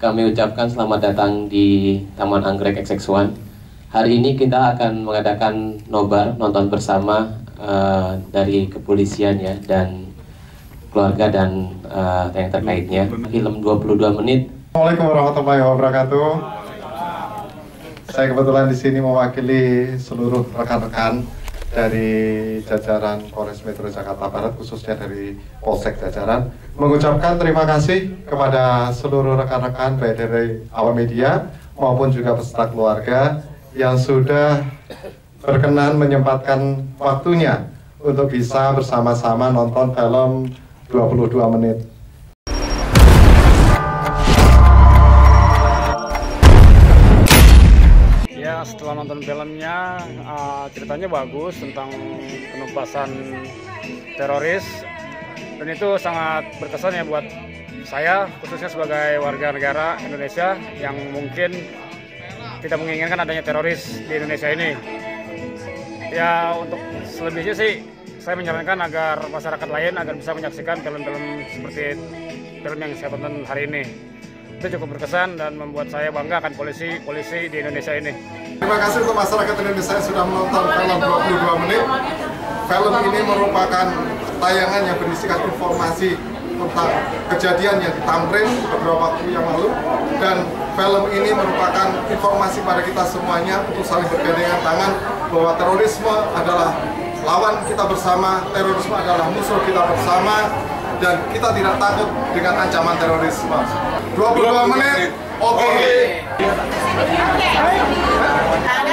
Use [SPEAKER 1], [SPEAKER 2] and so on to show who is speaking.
[SPEAKER 1] kami ucapkan selamat datang di Taman Anggrek XX1. Hari ini kita akan mengadakan nobar nonton bersama eh, dari kepolisian ya dan keluarga dan eh, yang terkaitnya. Film 22 menit
[SPEAKER 2] Assalamualaikum warahmatullahi wabarakatuh. Saya kebetulan di sini mewakili seluruh rekan-rekan dari jajaran Polres Metro Jakarta Barat, khususnya dari Polsek Jajaran, mengucapkan terima kasih kepada seluruh rekan-rekan baik dari awam media maupun juga peserta keluarga yang sudah berkenan menyempatkan waktunya untuk bisa bersama-sama nonton film 22 menit.
[SPEAKER 3] Setelah nonton filmnya uh, ceritanya bagus tentang penumpasan teroris dan itu sangat berkesan ya buat saya khususnya sebagai warga negara Indonesia yang mungkin tidak menginginkan adanya teroris di Indonesia ini. Ya untuk selebihnya sih saya menyarankan agar masyarakat lain agar bisa menyaksikan film-film seperti film yang saya tonton hari ini. Itu cukup berkesan dan membuat saya bangga akan polisi polisi di Indonesia ini.
[SPEAKER 2] Terima kasih untuk masyarakat Indonesia yang sudah menonton film 22 menit. Film ini merupakan tayangan yang berisikan informasi tentang kejadian yang di Tamrin beberapa waktu yang lalu dan film ini merupakan informasi pada kita semuanya untuk saling bergandengan tangan bahwa terorisme adalah lawan kita bersama, terorisme adalah musuh kita bersama dan kita tidak takut dengan ancaman terorisme. 22 menit, oke.
[SPEAKER 4] Ada